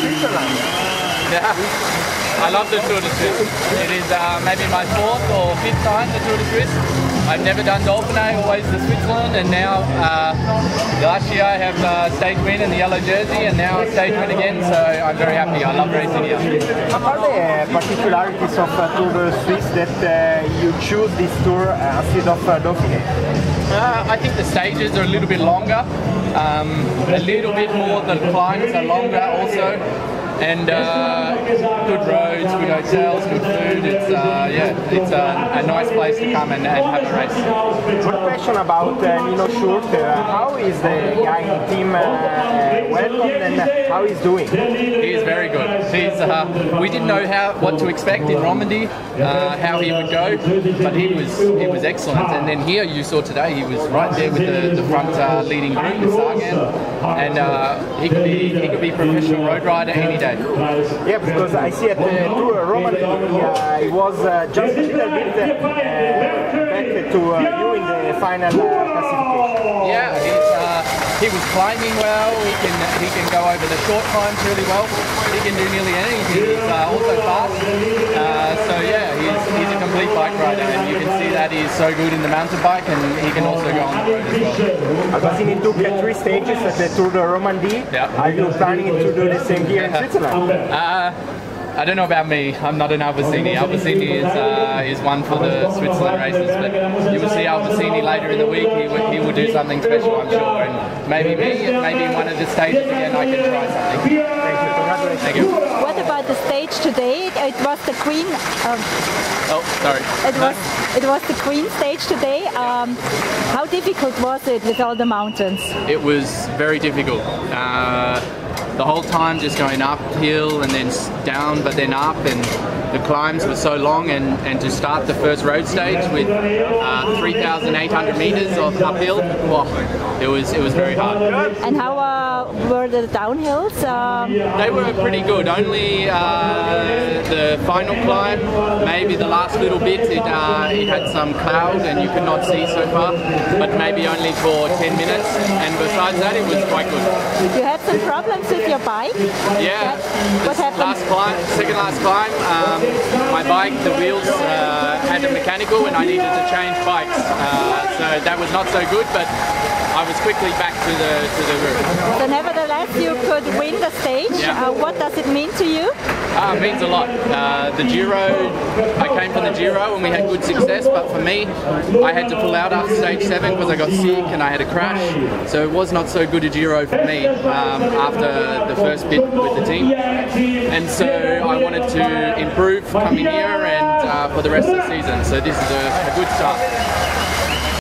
Switzerland? Yeah. I love the Tour de Suisse. It is uh, maybe my fourth or fifth time the Tour de Suisse. I've never done Dauphiné, always the Switzerland, and now uh, last year I have uh, stage win in the yellow jersey, and now stage win again. So I'm very happy. I love racing here. Are the particularities of uh, Tour de Suisse that uh, you choose this tour uh, instead of uh, Dauphiné? Uh, I think the stages are a little bit longer, um, a little bit more. The climbs are longer also and uh, good roads, good hotels, good food. It's uh, yeah, it's a, a, nice place to come and, and have a race. One question about uh, Nino Schurter. Uh, how is the guy in the team uh, uh, welcomed and how he's doing? He is very good. He's we didn't know how what to expect in Romandy, how he would go, but he was he was excellent. And then here you saw today he was right there with the, the front leading group, the Sagan, and he could be he could be professional road rider any day. Yeah, because I see at the Tour Roman, uh, it was uh, just a little bit uh, to uh, you in the final uh, classification. Yeah, he's, uh, he was climbing well. He can he can go over the short climbs really well. He can do nearly anything. He's also fast. so yeah, he's, he's a complete bike rider, and you can see that he's so good in the mountain bike, and he can also go on the road as well. Took three stages at the Tour de Romandie. Yeah. Are you planning to do the same here in Switzerland? Uh, I don't know about me. I'm not an Albasini. Albasini is uh, is one for the Switzerland races, but you will see Albasini later in the week. He will, he will do something special, I'm sure, and maybe me, maybe one of the stages again, I can try something. Thank you. Congratulations. Thank you. What about the stage today? It was the Queen. Um, oh, sorry. It was it was the Queen stage today. Um, how difficult was it with all the mountains? It was very difficult. Uh, the whole time just going uphill and then down but then up and the climbs were so long and, and to start the first road stage with uh, 3,800 meters of uphill, well, it was it was very hard. And how uh, were the downhills? Um... They were pretty good. Only uh, the final climb, maybe the last little bit, it, uh, it had some cloud and you could not see so far, but maybe only for 10 minutes. And besides that, it was quite good. You had some problems with your bike? Yeah. What happened? Last climb, second last climb. Um, my bike, the wheels uh, had a mechanical and I needed to change bikes. Uh, so that was not so good, but I was quickly back to the to the route. So nevertheless, you could win the stage. Yeah. Uh, what does it mean to you? Uh, it means a lot. Uh, the Giro, I came from the Giro and we had good success, but for me, I had to pull out after stage seven because I got sick and I had a crash. So it was not so good a Giro for me um, after the first bit with the team. And so I wanted to improve coming here and uh, for the rest of the season. So this is a, a good start.